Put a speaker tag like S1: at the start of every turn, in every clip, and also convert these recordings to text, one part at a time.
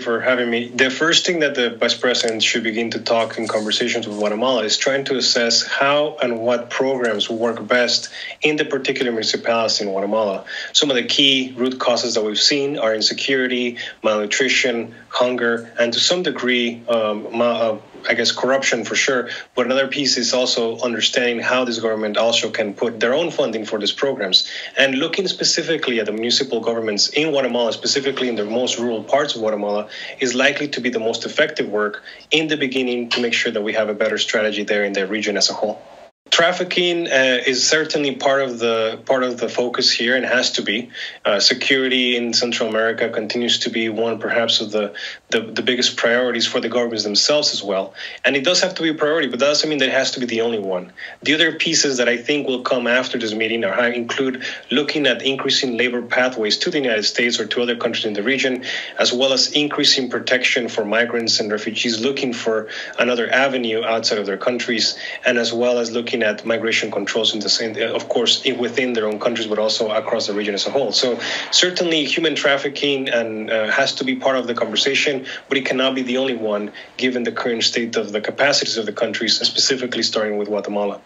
S1: for having me. The first thing that the vice president should begin to talk in conversations with Guatemala is trying to assess how and what programs work best in the particular municipalities in Guatemala. Some of the key root causes that we've seen are insecurity, malnutrition, hunger, and to some degree, um, uh, I guess corruption for sure. But another piece is also understanding how this government also can put their own funding for these programs and looking specifically at the municipal governments in Guatemala, specifically in the most rural parts of Guatemala, is likely to be the most effective work in the beginning to make sure that we have a better strategy there in the region as a whole trafficking uh, is certainly part of the part of the focus here and has to be. Uh, security in Central America continues to be one, perhaps, of the, the, the biggest priorities for the governments themselves as well. And it does have to be a priority, but that doesn't mean that it has to be the only one. The other pieces that I think will come after this meeting are include looking at increasing labor pathways to the United States or to other countries in the region, as well as increasing protection for migrants and refugees looking for another avenue outside of their countries, and as well as looking looking at migration controls in the same, of course, within their own countries, but also across the region as a whole. So certainly, human trafficking and uh, has to be part of the conversation, but it cannot be the only one, given the current state of the capacities of the countries, specifically starting with Guatemala.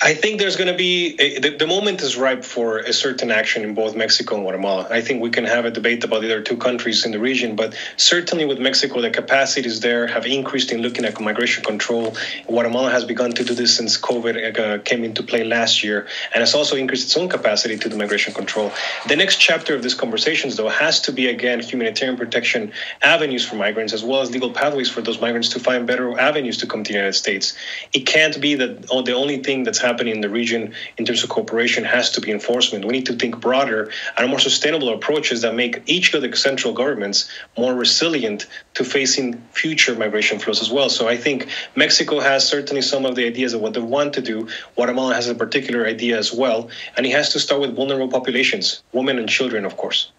S1: I think there's going to be a, the, the, moment is ripe for a certain action in both Mexico and Guatemala. I think we can have a debate about the other two countries in the region, but certainly with Mexico, the capacities there have increased in looking at migration control. Guatemala has begun to do this since COVID uh, came into play last year, and has also increased its own capacity to do migration control. The next chapter of these conversations, though, has to be again humanitarian protection avenues for migrants, as well as legal pathways for those migrants to find better avenues to come to the United States. It can't be that oh, the only thing that's happening in the region in terms of cooperation has to be enforcement. We need to think broader and more sustainable approaches that make each of the central governments more resilient to facing future migration flows as well. So I think Mexico has certainly some of the ideas of what they want to do. Guatemala has a particular idea as well, and it has to start with vulnerable populations, women and children, of course.